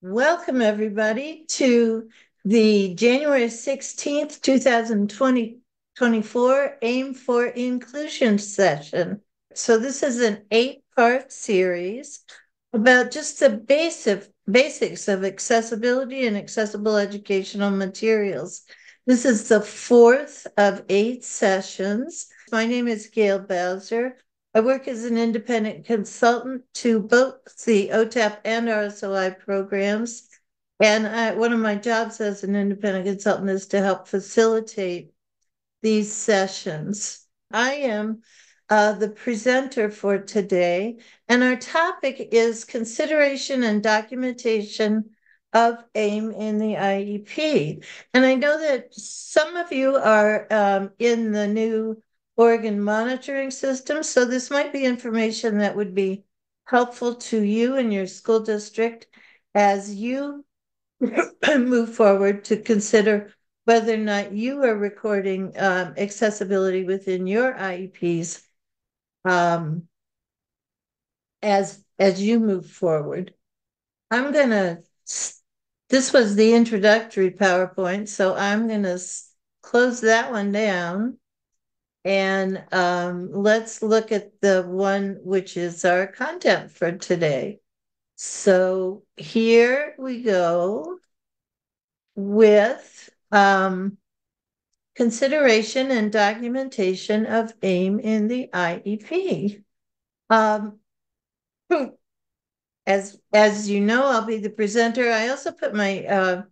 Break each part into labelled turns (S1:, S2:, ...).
S1: Welcome, everybody, to the January 16th, 2024 AIM for Inclusion session. So, this is an eight part series about just the basic basics of accessibility and accessible educational materials. This is the fourth of eight sessions. My name is Gayl Bowser. I work as an independent consultant to both the OTAP and RSOI programs. And I, one of my jobs as an independent consultant is to help facilitate these sessions. I am uh, the presenter for today, and our topic is consideration and documentation of AIM in the IEP. And I know that some of you are um, in the new Oregon monitoring system. So this might be information that would be helpful to you and your school district as you move forward to consider whether or not you are recording um, accessibility within your IEPs um, as as you move forward. I'm gonna. This was the introductory PowerPoint, so I'm gonna close that one down. And um, let's look at the one which is our content for today. So here we go with um, consideration and documentation of AIM in the IEP. Um, as as you know, I'll be the presenter. I also put my uh,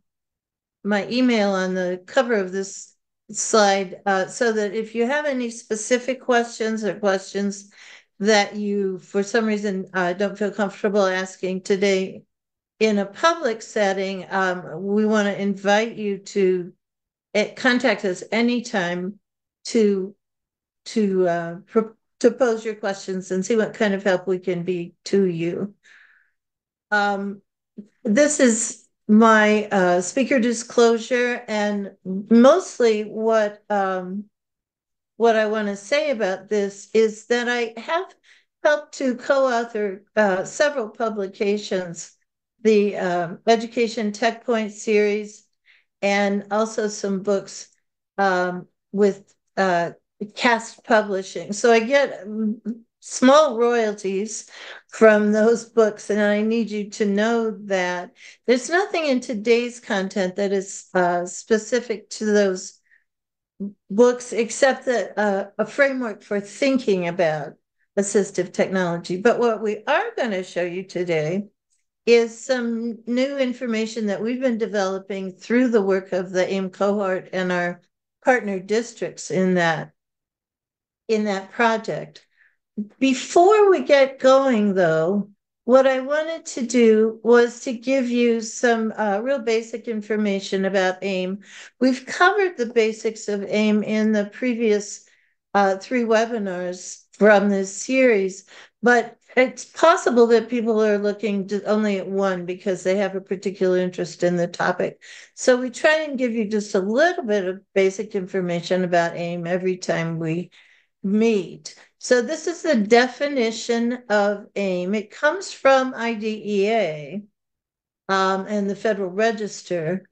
S1: my email on the cover of this slide uh, so that if you have any specific questions or questions that you, for some reason, uh, don't feel comfortable asking today in a public setting, um, we want to invite you to uh, contact us anytime to to uh, to pose your questions and see what kind of help we can be to you. Um, this is my uh, speaker disclosure and mostly what um, what I want to say about this is that I have helped to co-author uh, several publications, the uh, Education Tech Point series, and also some books um, with uh, Cast Publishing. So I get small royalties from those books. And I need you to know that there's nothing in today's content that is uh, specific to those books except that uh, a framework for thinking about assistive technology. But what we are going to show you today is some new information that we've been developing through the work of the AIM cohort and our partner districts in that in that project. Before we get going, though, what I wanted to do was to give you some uh, real basic information about AIM. We've covered the basics of AIM in the previous uh, three webinars from this series, but it's possible that people are looking only at one because they have a particular interest in the topic. So we try and give you just a little bit of basic information about AIM every time we meet. So this is the definition of AIM. It comes from IDEA um, and the Federal Register.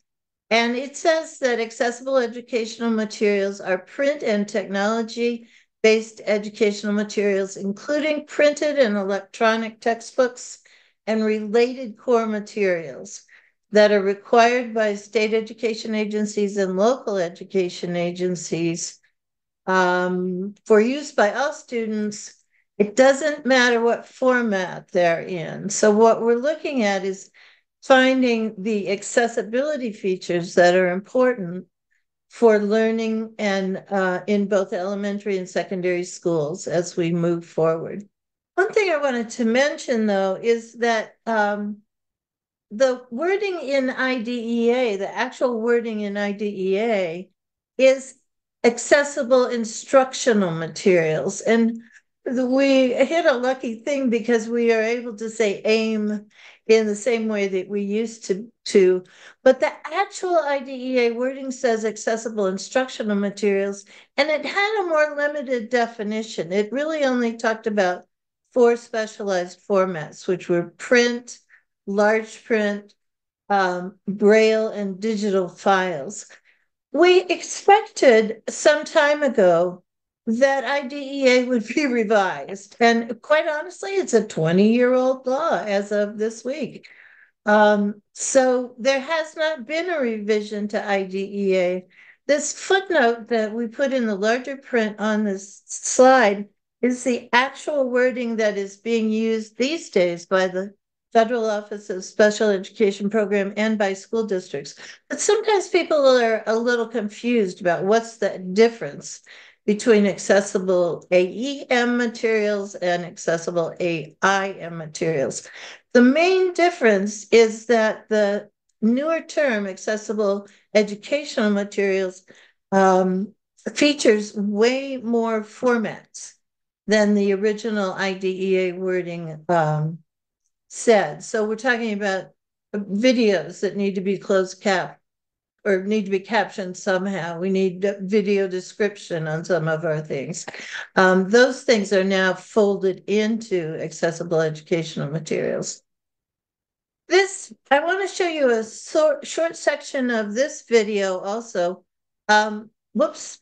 S1: And it says that accessible educational materials are print and technology based educational materials, including printed and electronic textbooks and related core materials that are required by state education agencies and local education agencies um, for use by all students. It doesn't matter what format they're in. So what we're looking at is finding the accessibility features that are important for learning and uh, in both elementary and secondary schools as we move forward. One thing I wanted to mention though is that um, the wording in IDEA, the actual wording in IDEA, is accessible instructional materials. And we hit a lucky thing because we are able to say aim in the same way that we used to, to. But the actual IDEA wording says accessible instructional materials, and it had a more limited definition. It really only talked about four specialized formats, which were print, large print, um, braille and digital files. We expected some time ago that IDEA would be revised. And quite honestly, it's a 20 year old law as of this week. Um, so there has not been a revision to IDEA. This footnote that we put in the larger print on this slide is the actual wording that is being used these days by the Federal Office of Special Education Program and by school districts. But sometimes people are a little confused about what's the difference between accessible AEM materials and accessible AIM materials. The main difference is that the newer term, accessible educational materials, um, features way more formats than the original IDEA wording um, said. So we're talking about videos that need to be closed cap or need to be captioned somehow. We need video description on some of our things. Um, those things are now folded into accessible educational materials. This, I want to show you a short, short section of this video also. Um, whoops,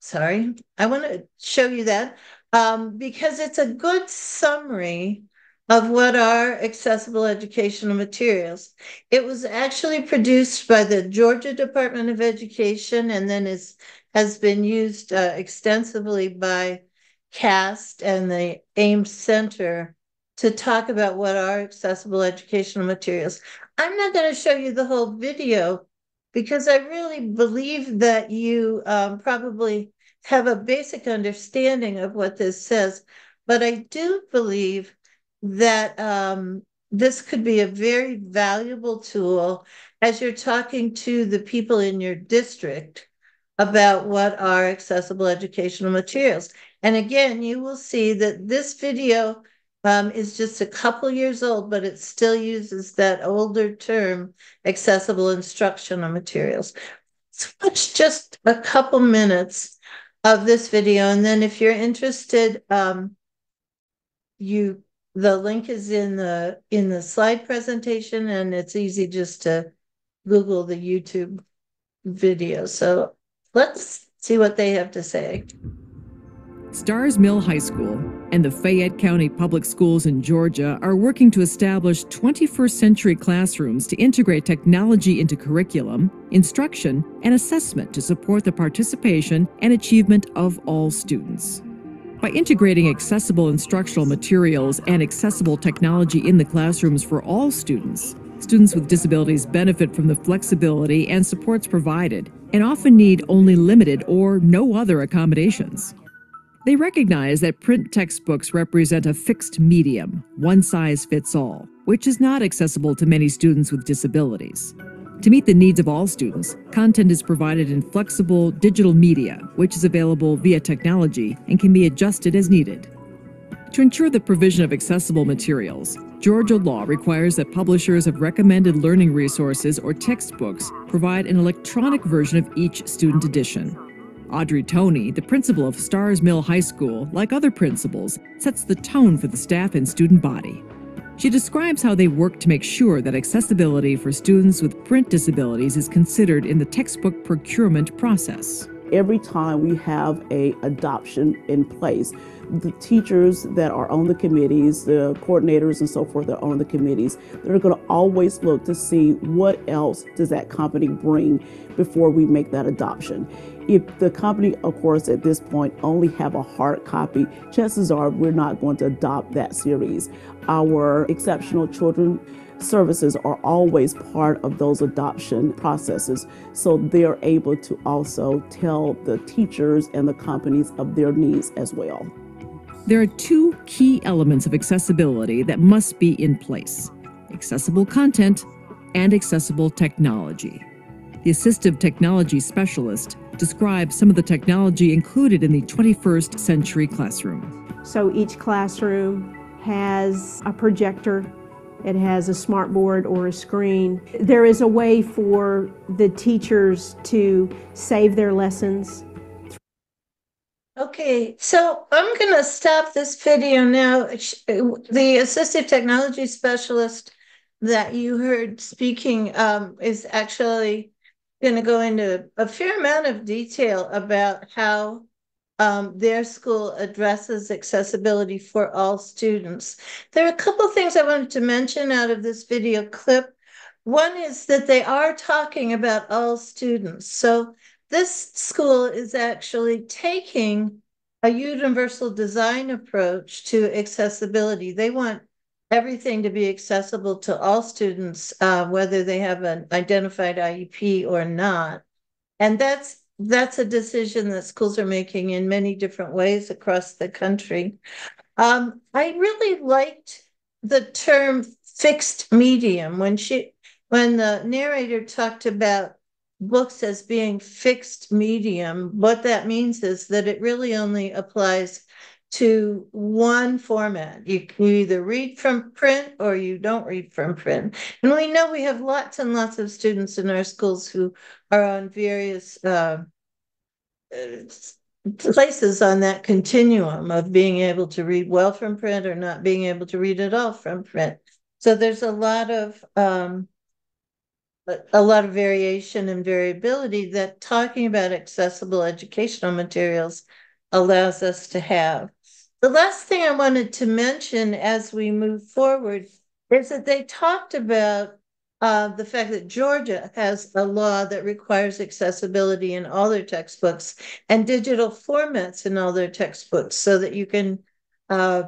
S1: sorry. I want to show you that um, because it's a good summary of what are accessible educational materials. It was actually produced by the Georgia Department of Education and then is has been used uh, extensively by CAST and the AEM Center to talk about what are accessible educational materials. I'm not going to show you the whole video because I really believe that you um, probably have a basic understanding of what this says, but I do believe that um, this could be a very valuable tool as you're talking to the people in your district about what are accessible educational materials. And again, you will see that this video um, is just a couple years old, but it still uses that older term, accessible instructional materials. Let's watch just a couple minutes of this video. And then if you're interested, um, you the link is in the in the slide presentation and it's easy just to Google the YouTube video. So let's see what they have to say.
S2: Starr's Mill High School and the Fayette County Public Schools in Georgia are working to establish 21st century classrooms to integrate technology into curriculum, instruction, and assessment to support the participation and achievement of all students. By integrating accessible instructional materials and accessible technology in the classrooms for all students, students with disabilities benefit from the flexibility and supports provided and often need only limited or no other accommodations. They recognize that print textbooks represent a fixed medium, one size fits all, which is not accessible to many students with disabilities. To meet the needs of all students, content is provided in flexible digital media, which is available via technology and can be adjusted as needed. To ensure the provision of accessible materials, Georgia law requires that publishers of recommended learning resources or textbooks provide an electronic version of each student edition. Audrey Tony, the principal of Starr's Mill High School, like other principals, sets the tone for the staff and student body. She describes how they work to make sure that accessibility for students with print disabilities is considered in the textbook procurement process.
S3: Every time we have a adoption in place, the teachers that are on the committees, the coordinators and so forth that are on the committees, they're going to always look to see what else does that company bring before we make that adoption. If the company, of course, at this point only have a hard copy, chances are we're not going to adopt that series. Our exceptional children services are always part of those adoption processes. So they're able to also tell the teachers and the companies of their needs as well.
S2: There are two key elements of accessibility that must be in place accessible content and accessible technology. The assistive technology specialist describes some of the technology included in the 21st century classroom.
S4: So each classroom has a projector, it has a smart board or a screen. There is a way for the teachers to save their lessons.
S1: Okay, so I'm going to stop this video now. The assistive technology specialist that you heard speaking um, is actually going to go into a fair amount of detail about how um, their school addresses accessibility for all students. There are a couple things I wanted to mention out of this video clip. One is that they are talking about all students. So this school is actually taking a universal design approach to accessibility. They want everything to be accessible to all students, uh, whether they have an identified IEP or not. And that's that's a decision that schools are making in many different ways across the country. Um, I really liked the term fixed medium when she when the narrator talked about books as being fixed medium, what that means is that it really only applies to one format. You can either read from print or you don't read from print. And we know we have lots and lots of students in our schools who are on various uh, places on that continuum of being able to read well from print or not being able to read at all from print. So there's a lot of um, a lot of variation and variability that talking about accessible educational materials allows us to have. The last thing I wanted to mention as we move forward is that they talked about uh, the fact that Georgia has a law that requires accessibility in all their textbooks and digital formats in all their textbooks so that you can uh,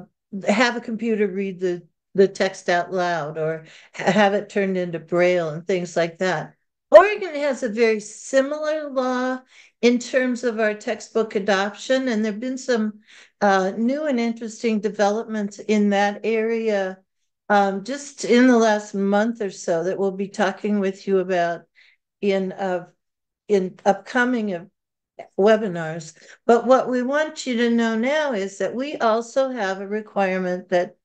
S1: have a computer read the the text out loud or have it turned into braille and things like that. Oregon has a very similar law in terms of our textbook adoption, and there have been some uh, new and interesting developments in that area um, just in the last month or so that we'll be talking with you about in uh, in upcoming uh, webinars. But what we want you to know now is that we also have a requirement that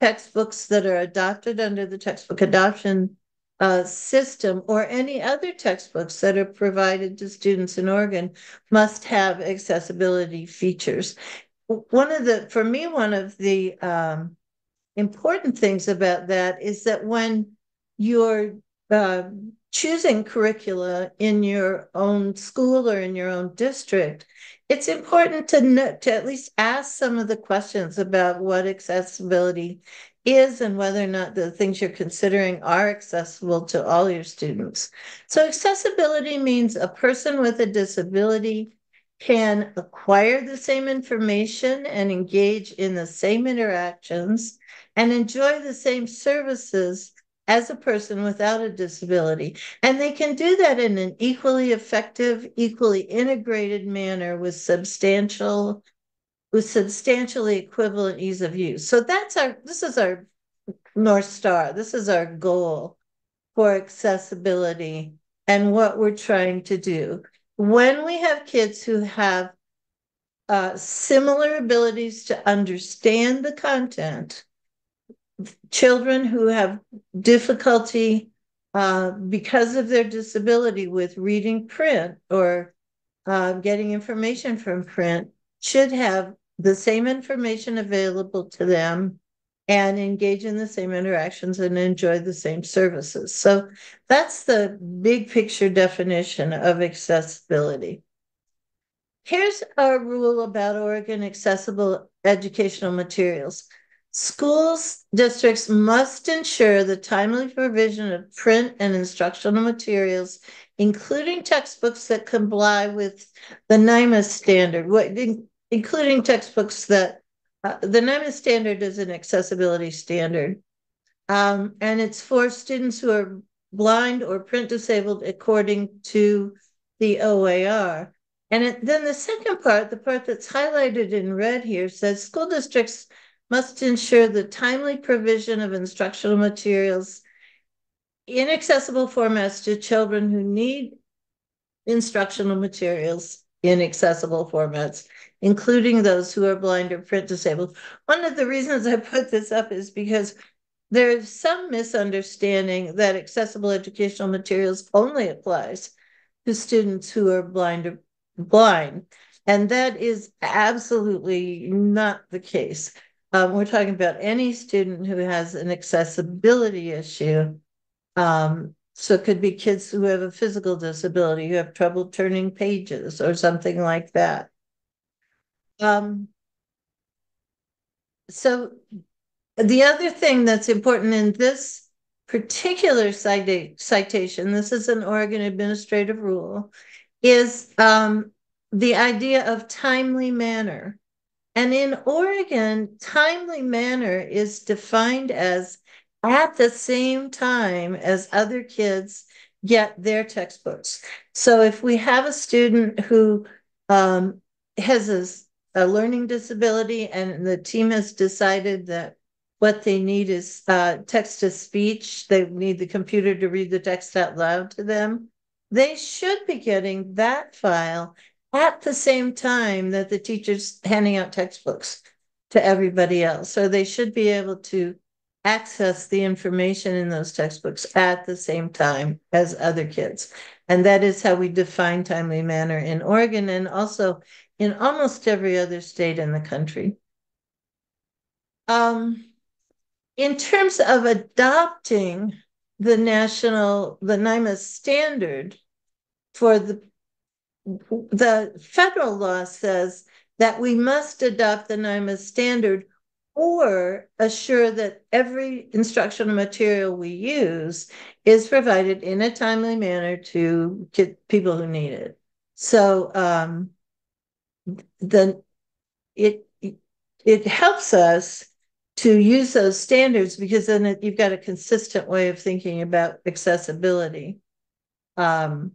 S1: textbooks that are adopted under the textbook adoption uh, system or any other textbooks that are provided to students in Oregon must have accessibility features. One of the, for me, one of the um, important things about that is that when you're uh, choosing curricula in your own school or in your own district, it's important to know, to at least ask some of the questions about what accessibility is and whether or not the things you're considering are accessible to all your students. So accessibility means a person with a disability can acquire the same information and engage in the same interactions and enjoy the same services as a person without a disability. And they can do that in an equally effective, equally integrated manner with substantial with substantially equivalent ease of use. So that's our this is our North Star. This is our goal for accessibility and what we're trying to do. When we have kids who have uh, similar abilities to understand the content, children who have difficulty uh, because of their disability with reading print or uh, getting information from print should have the same information available to them and engage in the same interactions and enjoy the same services. So that's the big picture definition of accessibility. Here's our rule about Oregon accessible educational materials. Schools districts must ensure the timely provision of print and instructional materials, including textbooks that comply with the NIMAS standard, including textbooks that uh, the NIMAS standard is an accessibility standard. Um, and it's for students who are blind or print disabled according to the OAR. And it, then the second part, the part that's highlighted in red here, says school districts must ensure the timely provision of instructional materials in accessible formats to children who need instructional materials in accessible formats, including those who are blind or print disabled. One of the reasons I put this up is because there's some misunderstanding that accessible educational materials only applies to students who are blind or blind. And that is absolutely not the case Um, we're talking about any student who has an accessibility issue. Um, so it could be kids who have a physical disability, who have trouble turning pages or something like that. Um, so the other thing that's important in this particular cita- citation, this is an Oregon administrative rule, is um, the idea of timely manner. And in Oregon, timely manner is defined as at the same time as other kids get their textbooks. So if we have a student who um, has a, a, learning disability and the team has decided that what they need is uh, text to speech, they need the computer to read the text out loud to them, they should be getting that file at the same time that the teacher's handing out textbooks to everybody else. So they should be able to access the information in those textbooks at the same time as other kids. And that is how we define timely manner in Oregon and also in almost every other state in the country. Um, in terms of adopting the national, the NIMAS standard for the, the federal law says that we must adopt the NIMAS standard or assure that every instructional material we use is provided in a timely manner to people who need it. So um, the it it helps us to use those standards because then it, you've got a consistent way of thinking about accessibility. Um,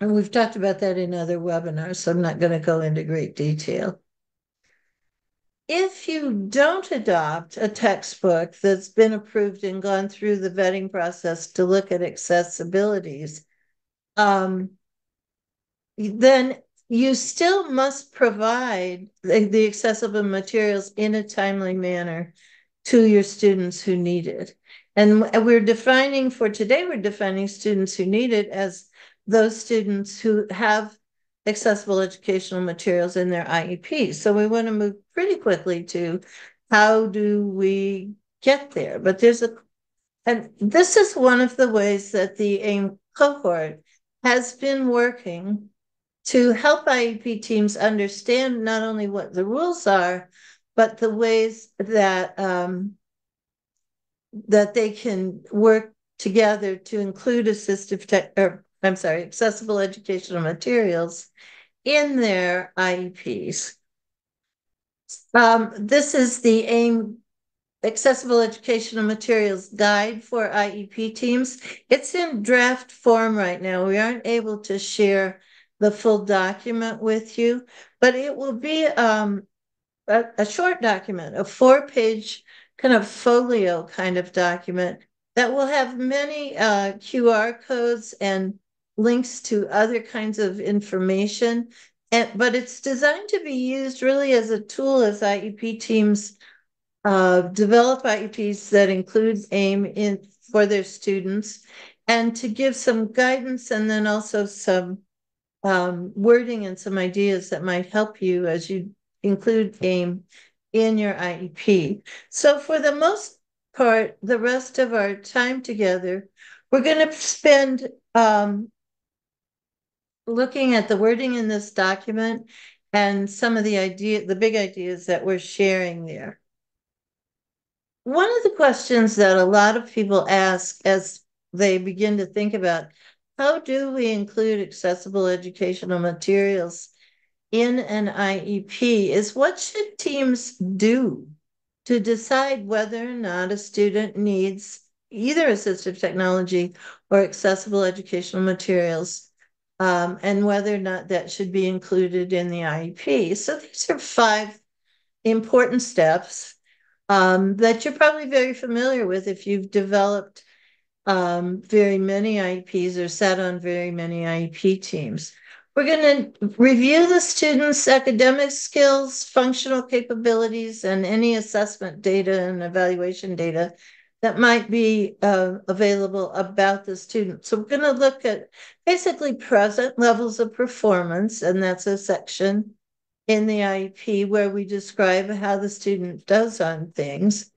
S1: and we've talked about that in other webinars, so I'm not going to go into great detail if you don't adopt a textbook that's been approved and gone through the vetting process to look at accessibilities, um, then you still must provide the, the, accessible materials in a timely manner to your students who need it. And we're defining for today, we're defining students who need it as those students who have accessible educational materials in their IEP. So we want to move pretty quickly to how do we get there? But there's a, and this is one of the ways that the AIM cohort has been working to help IEP teams understand not only what the rules are, but the ways that um, that they can work together to include assistive tech, or I'm sorry, accessible educational materials in their IEPs. Um, this is the AIM Accessible Educational Materials Guide for IEP teams. It's in draft form right now. We aren't able to share the full document with you, but it will be um, a, a short document, a four page kind of folio kind of document that will have many uh, QR codes and links to other kinds of information. And, but it's designed to be used really as a tool as IEP teams uh, develop IEPs that include AIM in for their students and to give some guidance and then also some um, wording and some ideas that might help you as you include AIM in your IEP. So for the most part, the rest of our time together, we're going to spend um, looking at the wording in this document and some of the idea, the big ideas that we're sharing there. One of the questions that a lot of people ask as they begin to think about how do we include accessible educational materials in an IEP is what should teams do to decide whether or not a student needs either assistive technology or accessible educational materials um, and whether or not that should be included in the IEP. So these are five important steps um, that you're probably very familiar with if you've developed um, very many IEPs or sat on very many IEP teams. We're going to review the students' academic skills, functional capabilities, and any assessment data and evaluation data that might be uh, available about the student. So we're going to look at basically present levels of performance, and that's a section. in the IEP where we describe how the student does on things.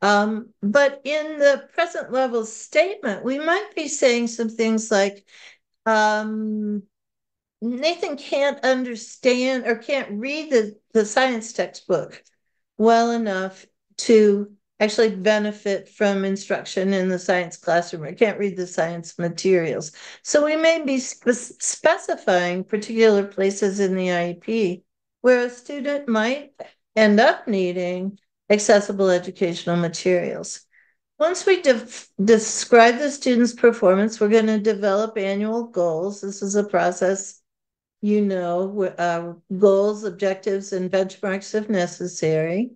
S1: Um, but in the present level statement, we might be saying some things like, um, Nathan can't understand or can't read the, the science textbook well enough to actually benefit from instruction in the science classroom or can't read the science materials. So we may be spe specifying particular places in the IEP where a student might end up needing accessible educational materials. Once we describe the student's performance, we're going to develop annual goals. This is a process, you know, uh, goals, objectives, and benchmarks if necessary.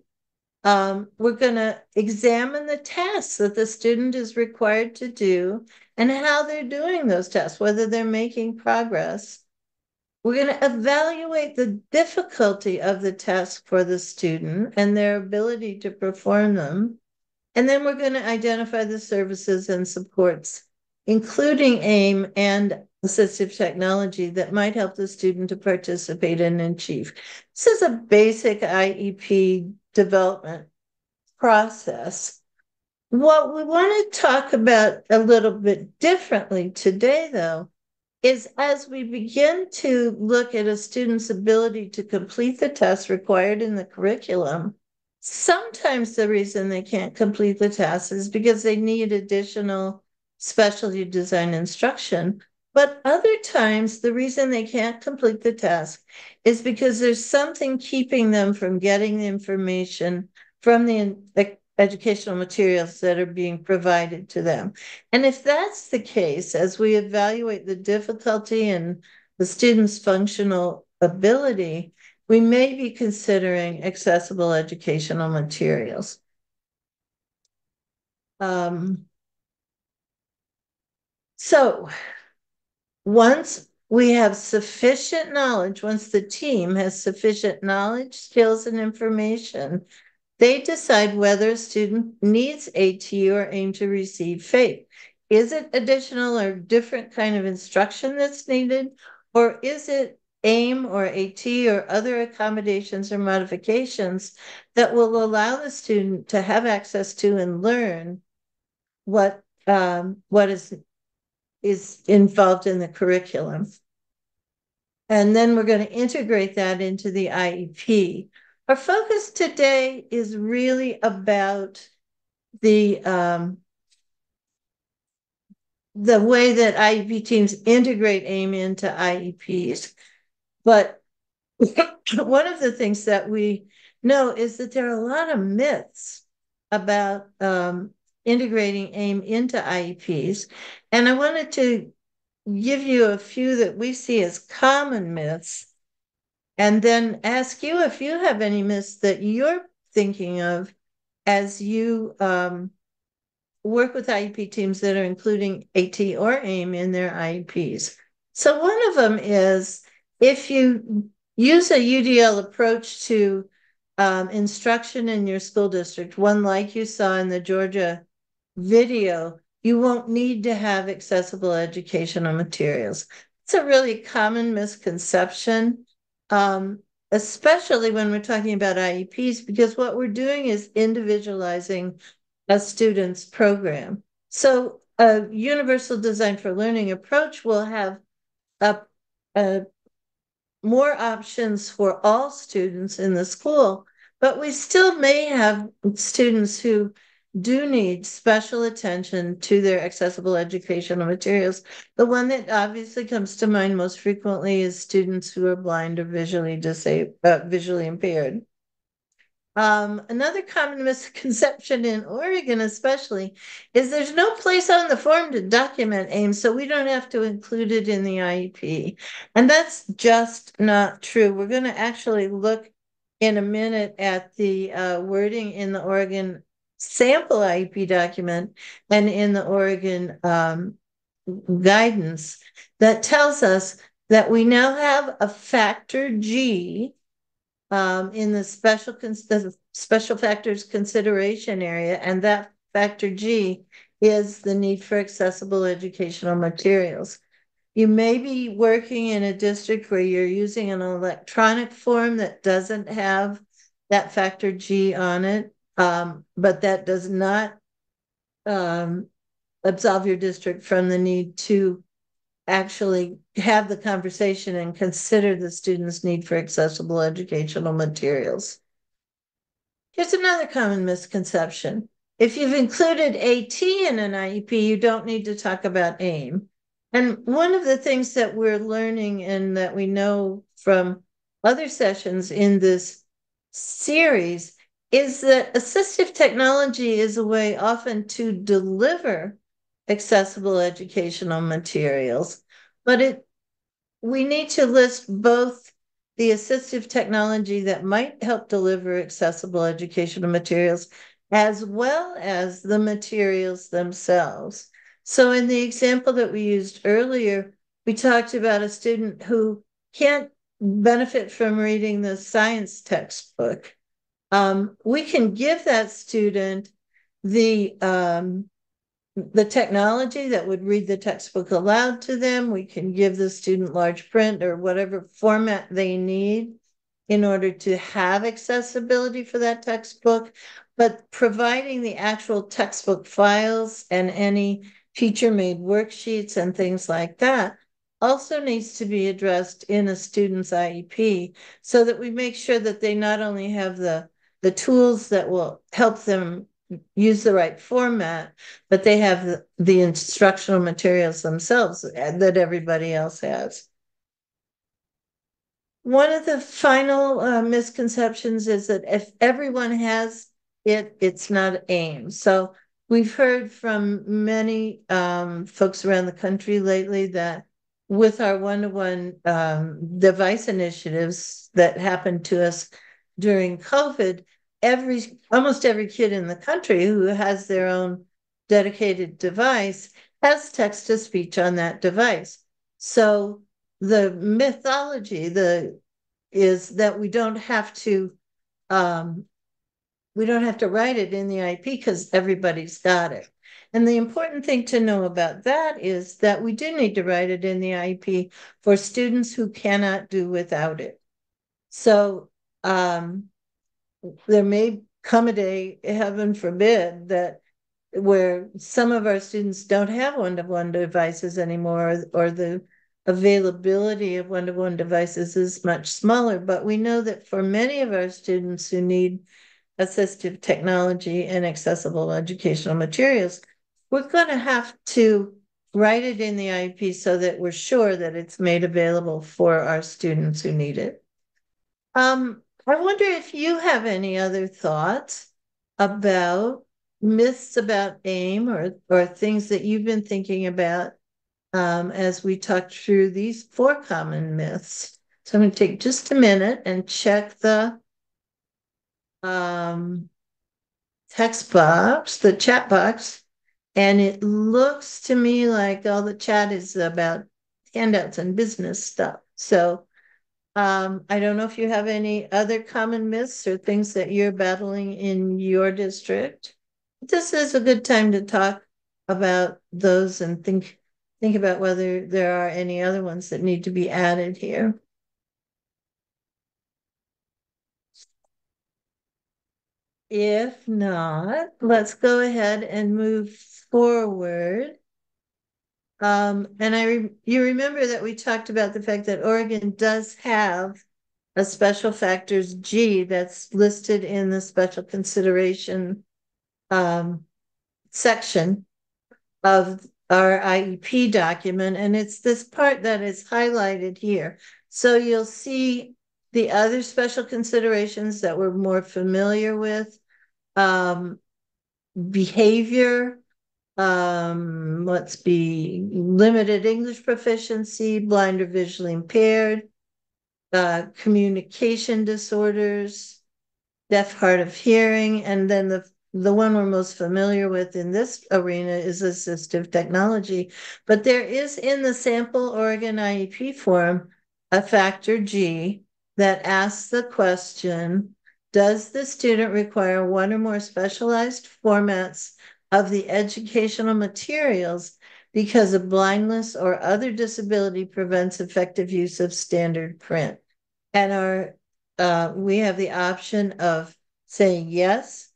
S1: Um, we're going to examine the tasks that the student is required to do and how they're doing those tasks, whether they're making progress. We're going to evaluate the difficulty of the task for the student and their ability to perform them. And then we're going to identify the services and supports, including AIM and assistive technology that might help the student to participate and achieve. This is a basic IEP development process. What we want to talk about a little bit differently today, though, is as we begin to look at a student's ability to complete the tests required in the curriculum, sometimes the reason they can't complete the test is because they need additional specialty design instruction. But other times, the reason they can't complete the task is because there's something keeping them from getting the information from the educational materials that are being provided to them. And if that's the case, as we evaluate the difficulty and the student's functional ability, we may be considering accessible educational materials. Um, so once we have sufficient knowledge, once the team has sufficient knowledge, skills, and information, they decide whether a student needs AT or AIM to receive FAPE. Is it additional or different kind of instruction that's needed? Or is it AIM or AT or other accommodations or modifications that will allow the student to have access to and learn what um, what is is involved in the curriculum. And then we're going to integrate that into the IEP. Our focus today is really about the um, the way that IEP teams integrate AIM into IEPs. But one of the things that we know is that there are a lot of myths about um, integrating AIM into IEPs. And I wanted to give you a few that we see as common myths and then ask you if you have any myths that you're thinking of as you um, work with IEP teams that are including AT or AIM in their IEPs. So one of them is if you use a UDL approach to um, instruction in your school district, one like you saw in the Georgia video, you won't need to have accessible educational materials. It's a really common misconception, um, especially when we're talking about IEPs, because what we're doing is individualizing a student's program. So a universal design for learning approach will have a, a more options for all students in the school, but we still may have students who do need special attention to their accessible educational materials. The one that obviously comes to mind most frequently is students who are blind or visually disabled, uh, visually impaired. Um, another common misconception in Oregon, especially, is there's no place on the form to document AIM, so we don't have to include it in the IEP. And that's just not true. We're going to actually look in a minute at the uh, wording in the Oregon sample IEP document and in the Oregon um, guidance that tells us that we now have a factor G um, in the special the special factors consideration area, and that factor G is the need for accessible educational materials. You may be working in a district where you're using an electronic form that doesn't have that factor G on it. Um, but that does not um, absolve your district from the need to actually have the conversation and consider the student's need for accessible educational materials. Here's another common misconception. If you've included AT in an IEP, you don't need to talk about AIM. And one of the things that we're learning and that we know from other sessions in this series is that assistive technology is a way often to deliver accessible educational materials, but it we need to list both the assistive technology that might help deliver accessible educational materials as well as the materials themselves. So in the example that we used earlier, we talked about a student who can't benefit from reading the science textbook. Um, we can give that student the um, the technology that would read the textbook aloud to them. We can give the student large print or whatever format they need in order to have accessibility for that textbook. But providing the actual textbook files and any teacher made worksheets and things like that also needs to be addressed in a student's IEP so that we make sure that they not only have the the tools that will help them use the right format, but they have the, the instructional materials themselves that everybody else has. One of the final uh, misconceptions is that if everyone has it, it's not AIM. So we've heard from many um, folks around the country lately that with our one-to-one um, device initiatives that happened to us during COVID, every almost every kid in the country who has their own dedicated device has text to speech on that device. So the mythology the is that we don't have to um, we don't have to write it in the IP because everybody's got it. And the important thing to know about that is that we do need to write it in the IP for students who cannot do without it. So um, there may come a day, heaven forbid, that where some of our students don't have one-to-one devices anymore or the availability of one-to-one devices is much smaller. But we know that for many of our students who need assistive technology and accessible educational materials we're going to have to write it in the IEP so that we're sure that it's made available for our students who need it. Um, I wonder if you have any other thoughts about myths about AIM or, or things that you've been thinking about um, as we talked through these four common myths. So I'm going to take just a minute and check the um, text box, the chat box, and it looks to me like all the chat is about handouts and business stuff. So um, I don't know if you have any other common myths or things that you're battling in your district. This is a good time to talk about those and think think about whether there are any other ones that need to be added here. If not, let's go ahead and move forward. Um, and I re you remember that we talked about the fact that Oregon does have a special factors G that's listed in the special consideration um, section of our IEP document. And it's this part that is highlighted here. So you'll see the other special considerations that we're more familiar with. Um, behavior, um, let's be limited English proficiency, blind or visually impaired, uh, communication disorders, deaf, hard of hearing, and then the the one we're most familiar with in this arena is assistive technology. But there is in the sample Oregon IEP form a factor G that asks the question, does the student require one or more specialized formats of the educational materials because of blindness or other disability prevents effective use of standard print. And our, uh, we have the option of saying yes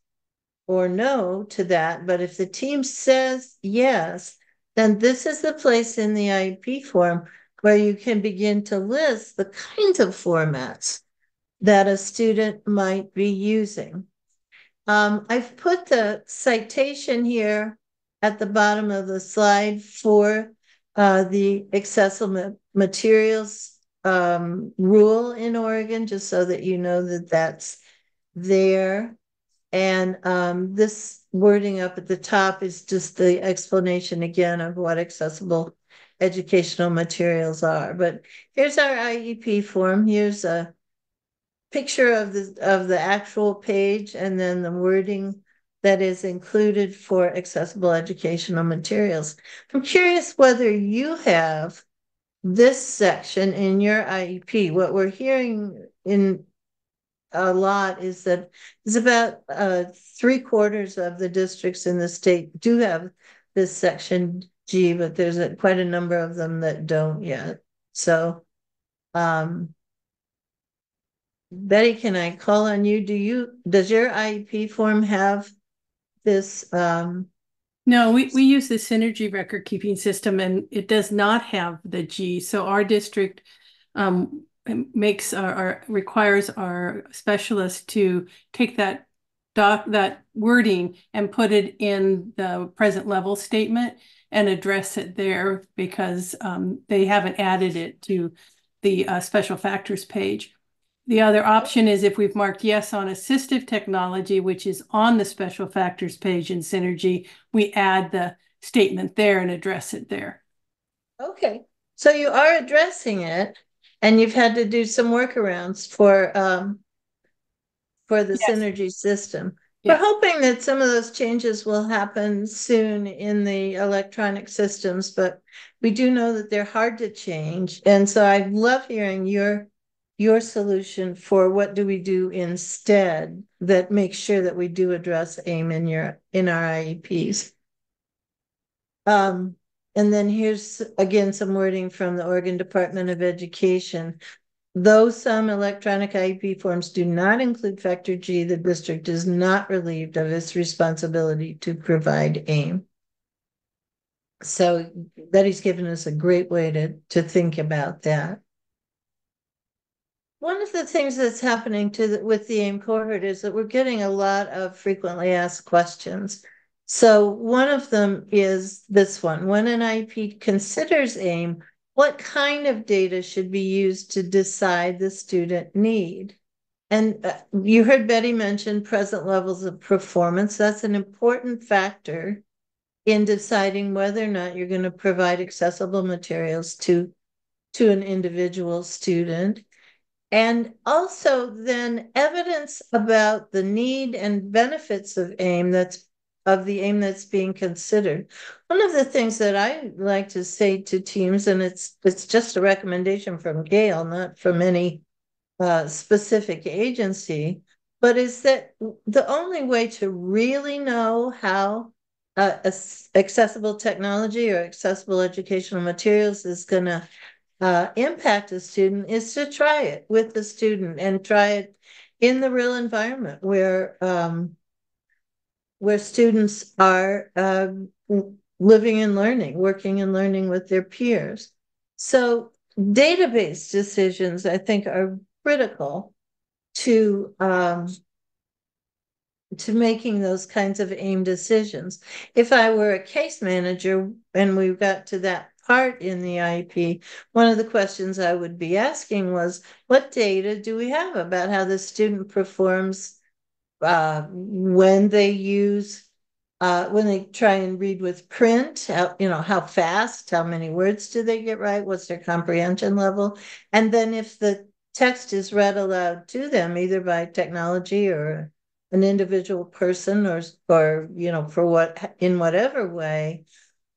S1: or no to that, but if the team says yes, then this is the place in the IEP form where you can begin to list the kinds of formats that a student might be using. Um, I've put the citation here at the bottom of the slide for uh, the accessible materials um, rule in Oregon, just so that you know that that's there. And um, this wording up at the top is just the explanation again of what accessible educational materials are. But here's our IEP form. Here's a picture of the of the actual page and then the wording that is included for accessible educational materials. I'm curious whether you have this section in your IEP. What we're hearing in a lot is that it's about uh, three quarters of the districts in the state do have this section G, but there's a, quite a number of them that don't yet. So, um, Betty, can I call on you? Do you, does your IEP form have this, um,
S5: No, we, we use the Synergy record keeping system and it does not have the G. So our district um, makes our, our requires our specialists to take that doc that wording and put it in the present level statement and address it there because um, they haven't added it to the uh, special factors page. The other option is if we've marked yes on assistive technology, which is on the special factors page in Synergy, we add the statement there and address it there.
S1: Okay, so you are addressing it and you've had to do some workarounds for um for the
S5: Yes.
S1: synergy system.
S5: Yeah.
S1: We're hoping that some of those changes will happen soon in the electronic systems, but we do know that they're hard to change. And so I love hearing your your solution for what do we do instead that makes sure that we do address AIM in your in our IEPs. Um, and then here's again some wording from the Oregon Department of Education. Though some electronic IEP forms do not include factor G, the district is not relieved of its responsibility to provide AIM. So Betty's given us a great way to, to think about that. One of the things that's happening to the, with the AIM cohort is that we're getting a lot of frequently asked questions. So one of them is this one. When an IEP considers AIM, what kind of data should be used to decide the student need? And uh, you heard Betty mention present levels of performance. That's an important factor in deciding whether or not you're going to provide accessible materials to, to an individual student. And also then evidence about the need and benefits of AIM that's of the aim that's being considered. One of the things that I like to say to teams, and it's it's just a recommendation from Gayl, not from any uh, specific agency, but is that the only way to really know how uh, accessible technology or accessible educational materials is going to uh, impact a student is to try it with the student and try it in the real environment where um, where students are uh, living and learning, working and learning with their peers. So database decisions, I think, are critical to um, to making those kinds of aim decisions. If I were a case manager and we got to that part in the IEP, one of the questions I would be asking was, what data do we have about how the student performs uh, when they use uh, when they try and read with print, how, you know, how fast, how many words do they get right? What's their comprehension level? And then if the text is read aloud to them, either by technology or an individual person or, or, you know, for what, in whatever way,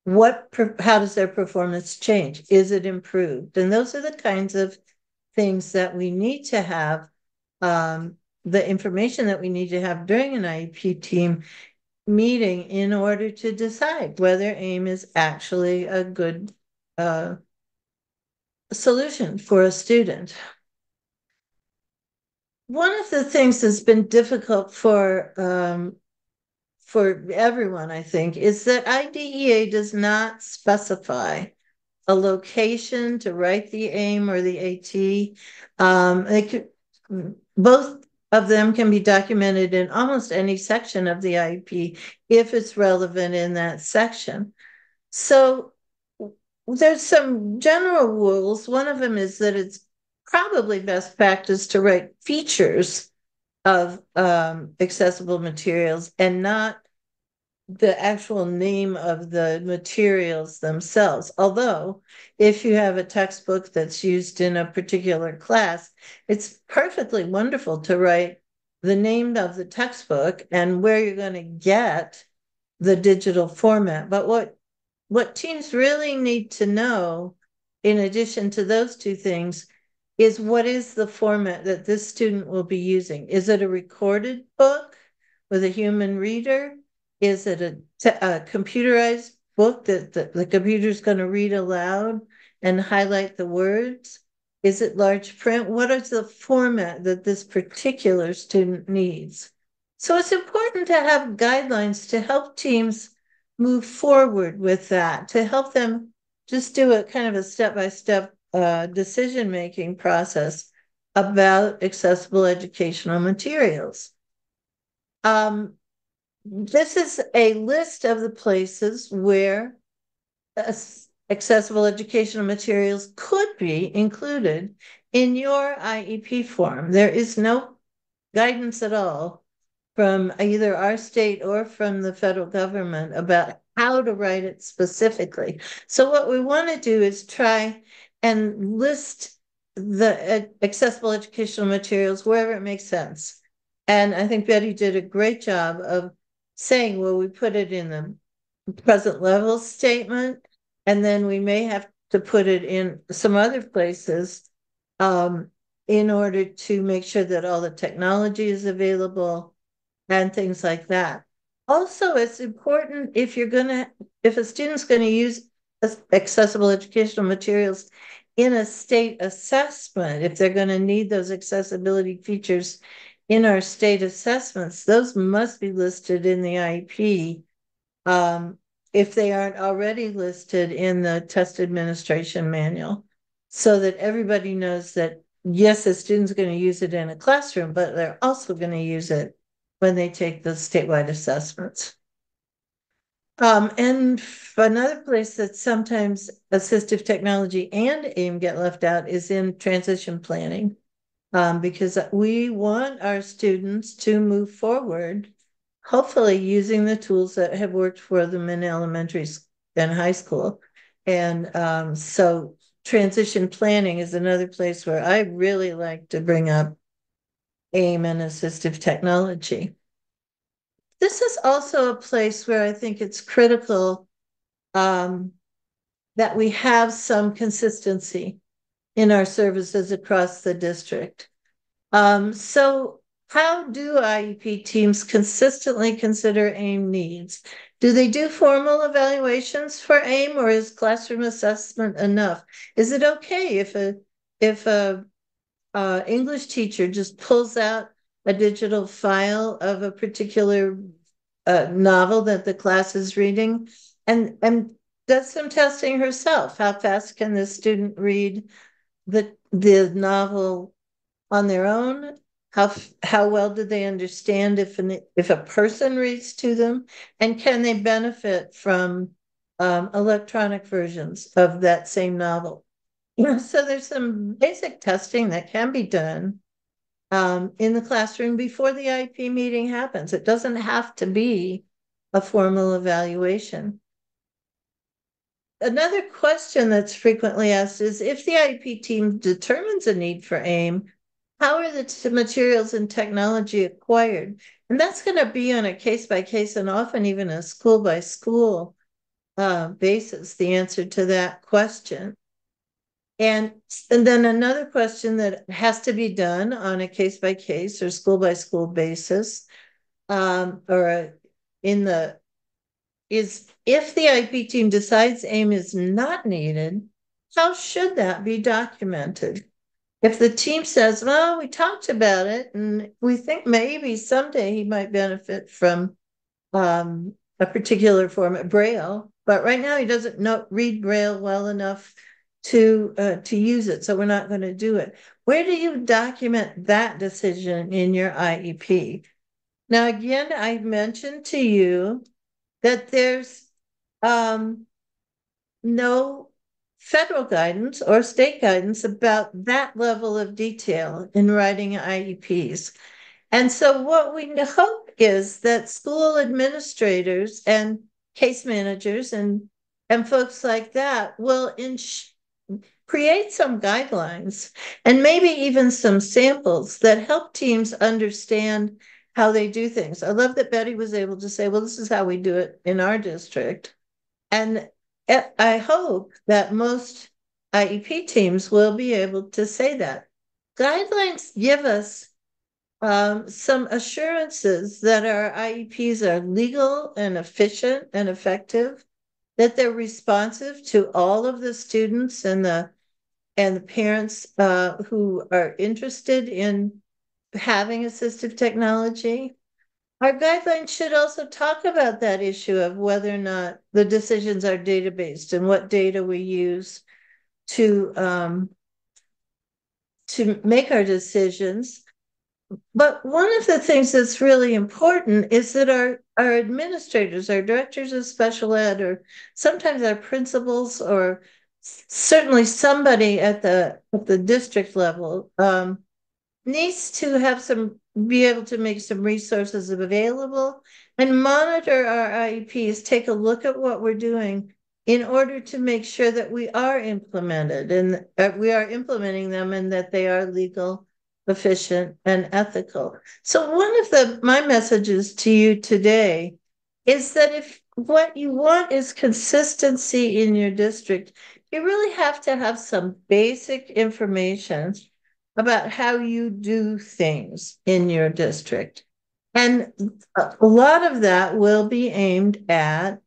S1: what, how does their performance change? Is it improved? And those are the kinds of things that we need to have um, the information that we need to have during an IEP team meeting in order to decide whether AIM is actually a good uh, solution for a student. One of the things that's been difficult for um, for everyone, I think, is that IDEA does not specify a location to write the AIM or the AT. Um, they could both of them can be documented in almost any section of the IEP if it's relevant in that section. So there's some general rules. One of them is that it's probably best practice to write features of um, accessible materials and not the actual name of the materials themselves. Although, if you have a textbook that's used in a particular class, it's perfectly wonderful to write the name of the textbook and where you're going to get the digital format. But what what teams really need to know, in addition to those two things, is what is the format that this student will be using? Is it a recorded book with a human reader? Is it a, a computerized book that the, the computer's going to read aloud and highlight the words? Is it large print? What is the format that this particular student needs? So it's important to have guidelines to help teams move forward with that, to help them just do a kind of a step by step uh, decision making process about accessible educational materials. Um, this is a list of the places where accessible educational materials could be included in your IEP form. There is no guidance at all from either our state or from the federal government about how to write it specifically. So what we want to do is try and list the accessible educational materials wherever it makes sense. And I think Betty did a great job of saying, well, we put it in the present level statement, and then we may have to put it in some other places um, in order to make sure that all the technology is available and things like that. Also, it's important if you're going to, if a student's going to use accessible educational materials in a state assessment, if they're going to need those accessibility features in our state assessments, those must be listed in the IEP um, if they aren't already listed in the test administration manual, so that everybody knows that yes, the student's going to use it in a classroom, but they're also going to use it when they take the statewide assessments. Um, and another place that sometimes assistive technology and AIM get left out is in transition planning um, because we want our students to move forward, hopefully using the tools that have worked for them in elementary and high school. And um, so transition planning is another place where I really like to bring up AIM and assistive technology. This is also a place where I think it's critical um, that we have some consistency in our services across the district. Um, so how do IEP teams consistently consider AIM needs? Do they do formal evaluations for AIM or is classroom assessment enough? Is it okay if a if a English teacher just pulls out a digital file of a particular uh, novel that the class is reading and and does some testing herself? How fast can the student read the the novel on their own? How how well do they understand if an if a person reads to them, and can they benefit from um, electronic versions of that same novel? so there's some basic testing that can be done um, in the classroom before the IEP meeting happens. It doesn't have to be a formal evaluation. Another question that's frequently asked is if the IEP team determines a need for AIM, how are the materials and technology acquired? And that's going to be on a case by case and often even a school by school uh, basis, the answer to that question. And, and then another question that has to be done on a case by case or school by school basis um, or a in the is if the IP team decides AIM is not needed, how should that be documented? If the team says, well, we talked about it and we think maybe someday he might benefit from um, a particular form of Braille, but right now he doesn't know read Braille well enough to uh, to use it, so we're not going to do it. Where do you document that decision in your IEP? Now, again, I mentioned to you that there's um, no federal guidance or state guidance about that level of detail in writing IEPs. And so, what we hope is that school administrators and case managers and and folks like that will ins- create some guidelines and maybe even some samples that help teams understand how they do things. I love that Betty was able to say, well, this is how we do it in our district. And I hope that most IEP teams will be able to say that. Guidelines give us um, some assurances that our IEPs are legal and efficient and effective, that they're responsive to all of the students and the and the parents uh, who are interested in having assistive technology. Our guidelines should also talk about that issue of whether or not the decisions are data based and what data we use to um, to make our decisions. But one of the things that's really important is that our, our administrators, our directors of special ed, or sometimes our principals, or certainly somebody at the at the district level, um, needs to have some be able to make some resources available and monitor our IEPs, take a look at what we're doing in order to make sure that we are implemented and uh, we are implementing them and that they are legal efficient and ethical. So one of the my messages to you today is that if what you want is consistency in your district, you really have to have some basic information about how you do things in your district. And a lot of that will be aimed at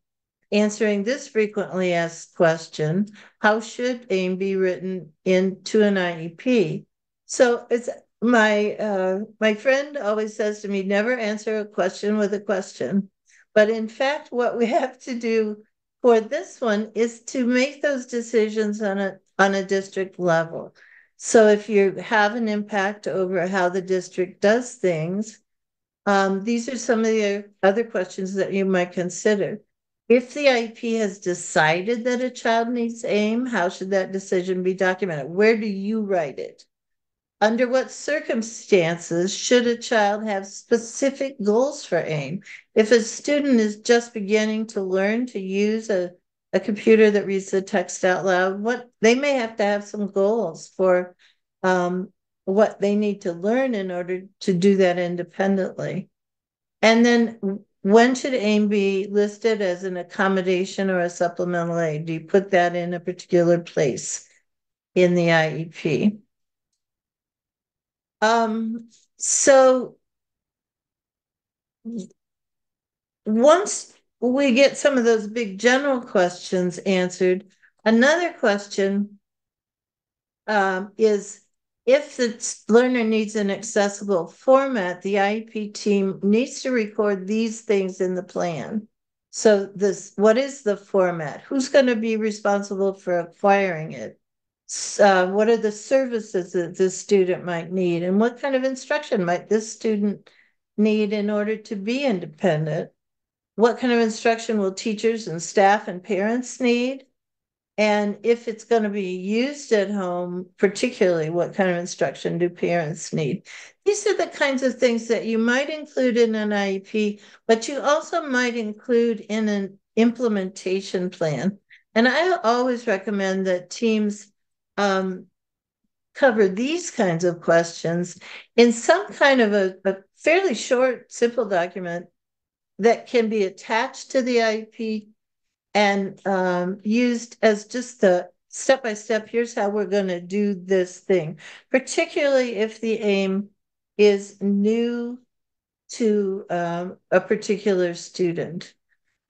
S1: answering this frequently asked question How should AIM be written into an IEP? So it's my uh, my friend always says to me, never answer a question with a question. But in fact, what we have to do for this one is to make those decisions on a on a district level. So if you have an impact over how the district does things, um, these are some of the other questions that you might consider. If the IEP has decided that a child needs AIM, how should that decision be documented? Where do you write it? Under what circumstances should a child have specific goals for AIM? If a student is just beginning to learn to use a, a computer that reads the text out loud, what they may have to have some goals for um, what they need to learn in order to do that independently. And then when should AIM be listed as an accommodation or a supplemental aid? Do you put that in a particular place in the IEP? Um, so once we get some of those big general questions answered, another question um, is if the learner needs an accessible format, the IEP team needs to record these things in the plan. So this, what is the format? Who's going to be responsible for acquiring it? uh, what are the services that this student might need and what kind of instruction might this student need in order to be independent what kind of instruction will teachers and staff and parents need? And if it's going to be used at home particularly what kind of instruction do parents need? These are the kinds of things that you might include in an iep but you also might include in an implementation plan. And i always recommend that teams um, cover these kinds of questions in some kind of a, a fairly short, simple document that can be attached to the IEP and um, used as just the step by step here's how we're going to do this thing, particularly if the aim is new to um, a particular student.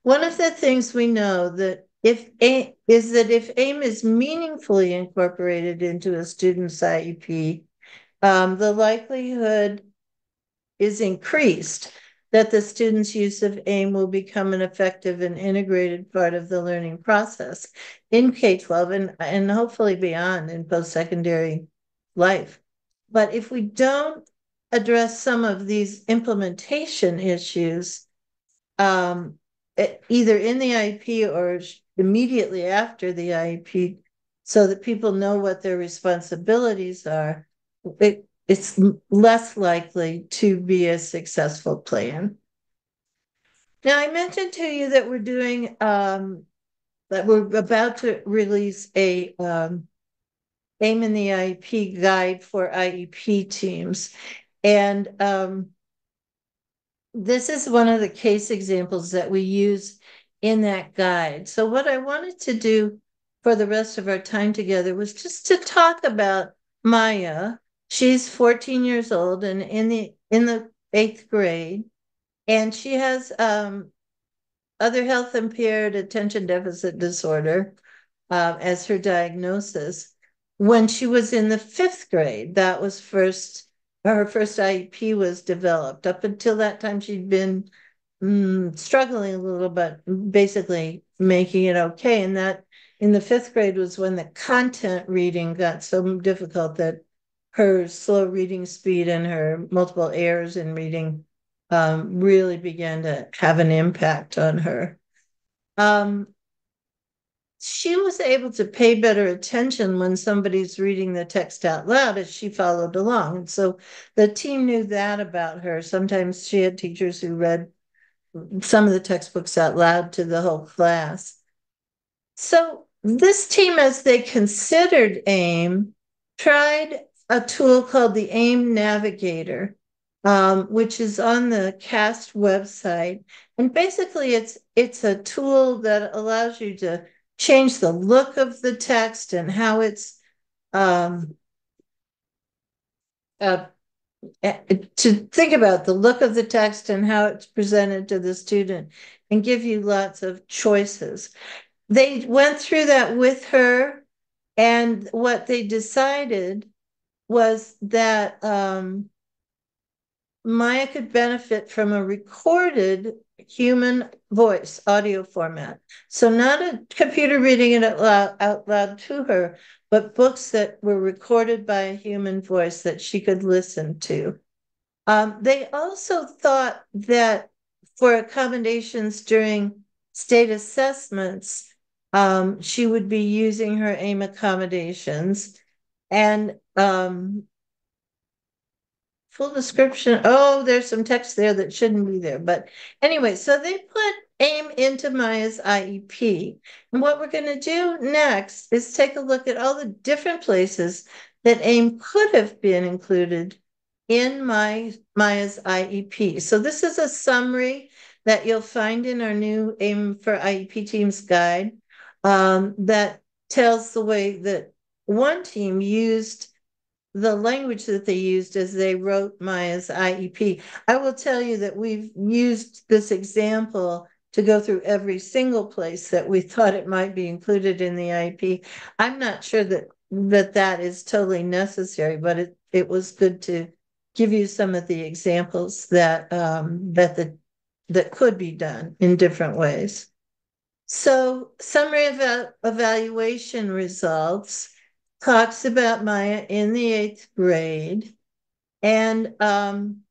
S1: One of the things we know that if a, is that if AIM is meaningfully incorporated into a student's IEP, um, the likelihood is increased that the student's use of AIM will become an effective and integrated part of the learning process in K-12 and, and hopefully beyond in post-secondary life. But if we don't address some of these implementation issues, um, either in the IEP or immediately after the IEP, so that people know what their responsibilities are, it, it's less likely to be a successful plan. Now, I mentioned to you that we're doing, um, that we're about to release a um, AIM in the IEP guide for IEP teams. And um, this is one of the case examples that we use in that guide. So, what I wanted to do for the rest of our time together was just to talk about Maya. She's 14 years old and in the in the eighth grade, and she has um, other health impaired attention deficit disorder uh, as her diagnosis. When she was in the fifth grade, that was first her first IEP was developed. Up until that time, she'd been mm, struggling a little, but basically making it okay. And that in the fifth grade was when the content reading got so difficult that her slow reading speed and her multiple errors in reading um, really began to have an impact on her. Um, she was able to pay better attention when somebody's reading the text out loud as she followed along. And so the team knew that about her. Sometimes she had teachers who read some of the textbooks out loud to the whole class. So this team, as they considered AIM, tried a tool called the AIM Navigator, um, which is on the CAST website. And basically it's it's a tool that allows you to change the look of the text and how it's um, uh, eh, to think about the look of the text and how it's presented to the student and give you lots of choices. They went through that with her, and what they decided was that um, Maya could benefit from a recorded human voice audio format. So not a computer reading it out loud, out loud to her, but books that were recorded by a human voice that she could listen to. Um, they also thought that for accommodations during state assessments, um, she would be using her AIM accommodations. And um, full description. Oh, there's some text there that shouldn't be there. But anyway, so they put AIM into Maya's IEP. And what we're going to do next is take a look at all the different places that AIM could have been included in my Maya's IEP. So this is a summary that you'll find in our new AIM for IEP teams guide um, that tells the way that one team used the language that they used as they wrote Maya's IEP. I will tell you that we've used this example to go through every single place that we thought it might be included in the IEP. I'm not sure that that that is totally necessary, but it it was good to give you some of the examples that um, that the that could be done in different ways. So summary of evaluation results talks about Maya in the eighth grade and um,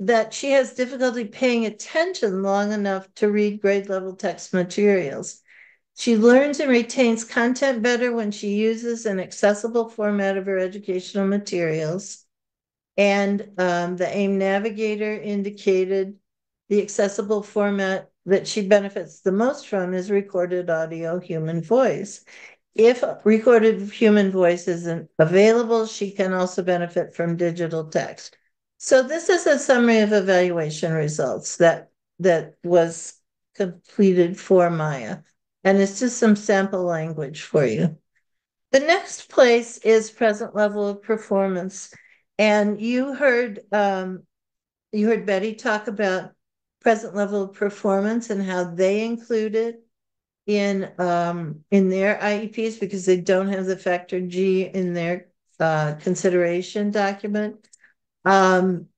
S1: that she has difficulty paying attention long enough to read grade level text materials. She learns and retains content better when she uses an accessible format of her educational materials. And um, the AIM Navigator indicated the accessible format that she benefits the most from is recorded audio human voice. If recorded human voice isn't available, she can also benefit from digital text. So this is a summary of evaluation results that that was completed for Maya. And it's just some sample language for you. The next place is present level of performance. And you heard um, you heard Betty talk about present level of performance and how they include it in um in their IEPs because they don't have the factor G in their uh consideration document. Um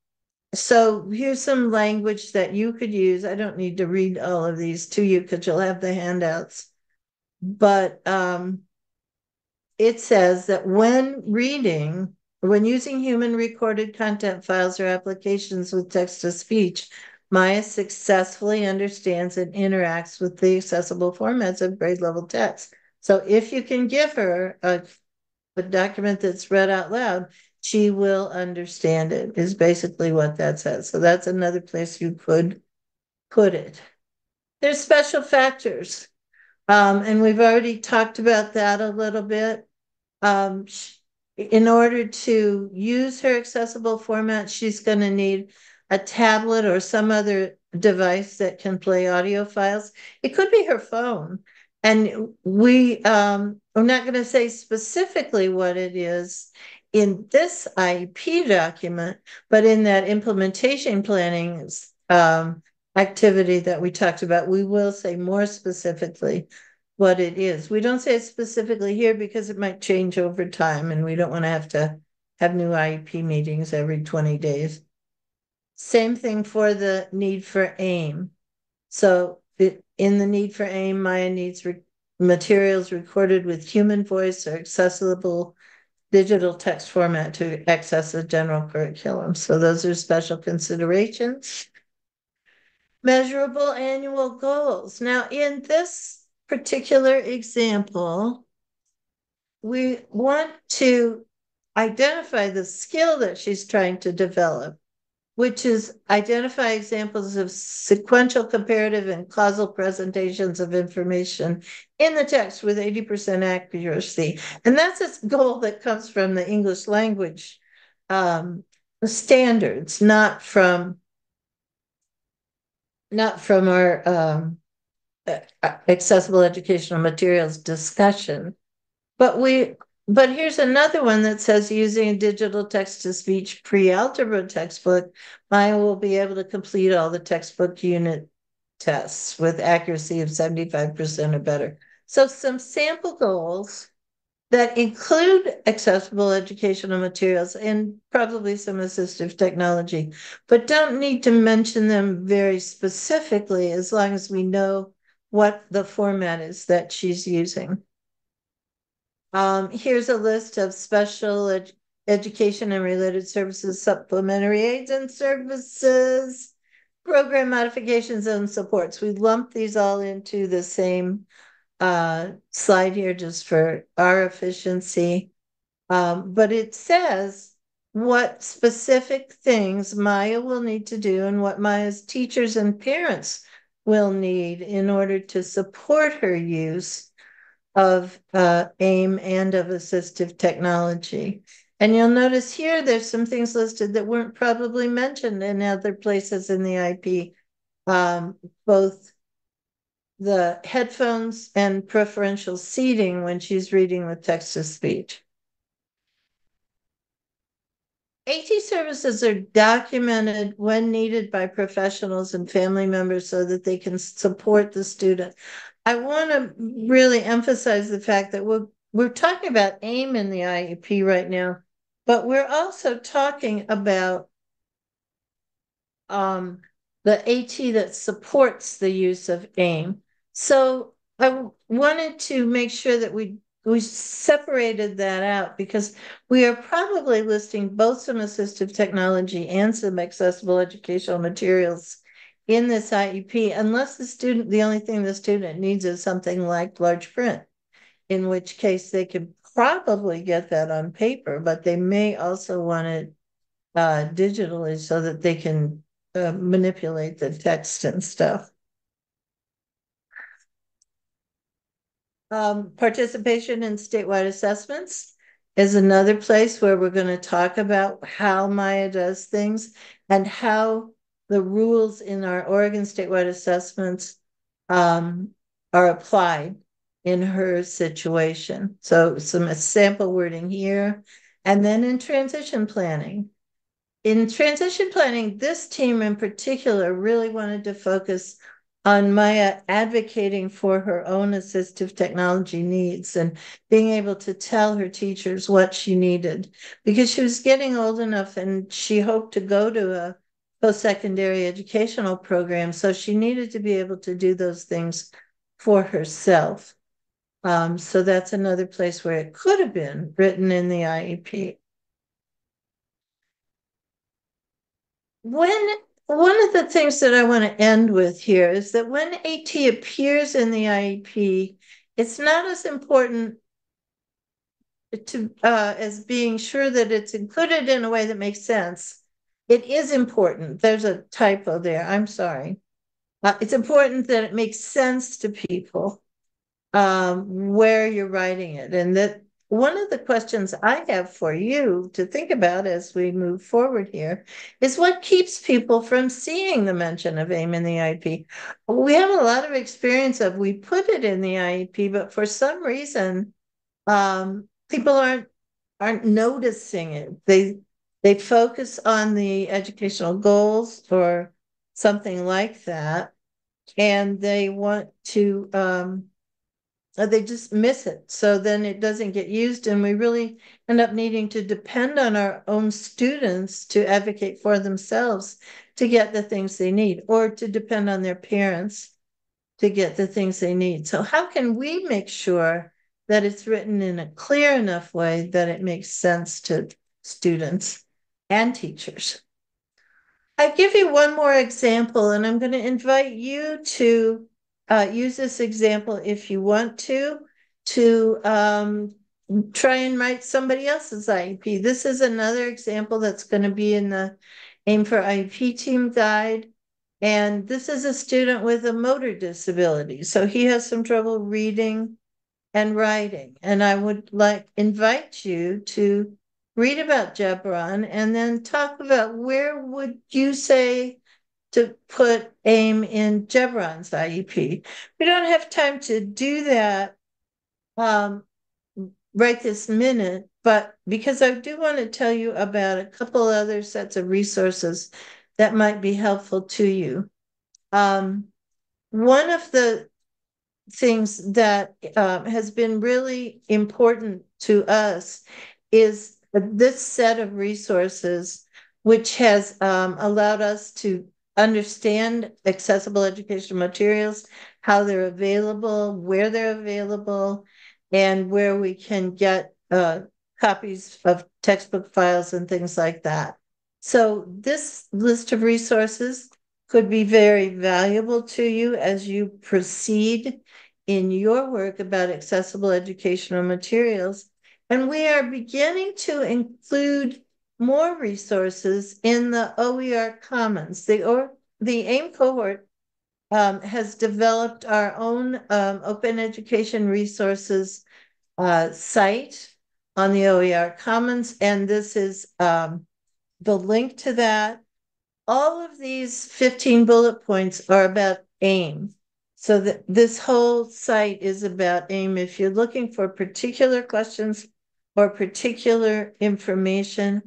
S1: so here's some language that you could use. I don't need to read all of these to you because you'll have the handouts. But um it says that when reading, when using human recorded content files or applications with text to speech, Maya successfully understands and interacts with the accessible formats of grade level text. So if you can give her a, a document that's read out loud, she will understand it, is basically what that says. So that's another place you could put it. There's special factors. Um, and we've already talked about that a little bit. Um, in order to use her accessible format, she's going to need a tablet or some other device that can play audio files. It could be her phone. And we, um, I'm not going to say specifically what it is in this IEP document, but in that implementation planning um, activity that we talked about, we will say more specifically what it is. We don't say it specifically here because it might change over time and we don't want to have to have new IEP meetings every 20 days. Same thing for the need for AIM. So in the need for AIM, Maya needs re materials recorded with human voice or accessible digital text format to access the general curriculum. So those are special considerations. Measurable annual goals. Now in this particular example, we want to identify the skill that she's trying to develop which is identify examples of sequential comparative and causal presentations of information in the text with 80% accuracy. And that's a goal that comes from the English language um, standards, not from not from our um, accessible educational materials discussion. But we but here's another one that says using a digital text to speech pre algebra textbook, Maya will be able to complete all the textbook unit tests with accuracy of 75% or better. So, some sample goals that include accessible educational materials and probably some assistive technology, but don't need to mention them very specifically as long as we know what the format is that she's using. Um, here's a list of special ed education and related services, supplementary aids and services, program modifications and supports. We lump these all into the same uh, slide here just for our efficiency. Um, but it says what specific things Maya will need to do and what Maya's teachers and parents will need in order to support her use of uh, AIM and of assistive technology. And you'll notice here there's some things listed that weren't probably mentioned in other places in the IP, um, both the headphones and preferential seating when she's reading with text to speech. AT services are documented when needed by professionals and family members so that they can support the student. I want to really emphasize the fact that we're we're talking about AIM in the IEP right now, but we're also talking about um, the AT that supports the use of AIM. So I wanted to make sure that we we separated that out because we are probably listing both some assistive technology and some accessible educational materials in this IEP, unless the student, the only thing the student needs is something like large print, in which case they could probably get that on paper, but they may also want it uh, digitally so that they can uh, manipulate the text and stuff. Um, participation in statewide assessments is another place where we're going to talk about how Maya does things and how the rules in our Oregon statewide assessments um, are applied in her situation. So some sample wording here. And then in transition planning, in transition planning, this team in particular really wanted to focus on Maya advocating for her own assistive technology needs and being able to tell her teachers what she needed because she was getting old enough and she hoped to go to a post-secondary educational program. So she needed to be able to do those things for herself. Um, so that's another place where it could have been written in the IEP. When one of the things that I want to end with here is that when AT appears in the IEP, it's not as important to uh, as being sure that it's included in a way that makes sense. It is important. There's a typo there. I'm sorry. Uh, it's important that it makes sense to people um, where you're writing it, and that one of the questions I have for you to think about as we move forward here is what keeps people from seeing the mention of AIM in the IEP? We have a lot of experience of we put it in the IEP, but for some reason, um, people aren't aren't noticing it. They they focus on the educational goals or something like that, and they want to um, they just miss it. So then it doesn't get used, and we really end up needing to depend on our own students to advocate for themselves to get the things they need, or to depend on their parents to get the things they need. So, how can we make sure that it's written in a clear enough way that it makes sense to students and teachers? I give you one more example, and I'm going to invite you to uh, use this example if you want to, to um, try and write somebody else's IEP. This is another example that's going to be in the AIM for IEP team guide. And this is a student with a motor disability. So he has some trouble reading and writing. And I would like invite you to read about GEBRON and then talk about where would you say to put AIM in GEBRON's IEP. We don't have time to do that um, right this minute, but because I do want to tell you about a couple other sets of resources that might be helpful to you. Um, one of the things that uh, has been really important to us is this set of resources, which has um, allowed us to understand accessible educational materials, how they're available, where they're available, and where we can get uh, copies of textbook files and things like that. So this list of resources could be very valuable to you as you proceed in your work about accessible educational materials. And we are beginning to include more resources in the OER Commons. The, or, the AIM cohort um, has developed our own um, open education resources uh, site on the OER Commons, and this is um, the link to that. All of these 15 bullet points are about AIM. So that this whole site is about AIM. If you're looking for particular questions or particular information,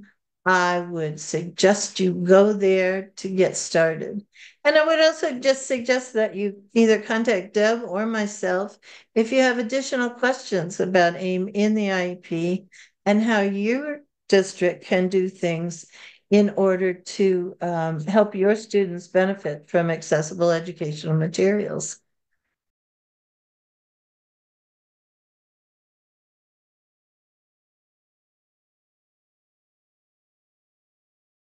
S1: I would suggest you go there to get started. And I would also just suggest that you either contact Deb or myself if you have additional questions about AIM in the IEP and how your district can do things in order to um, help your students benefit from accessible educational materials.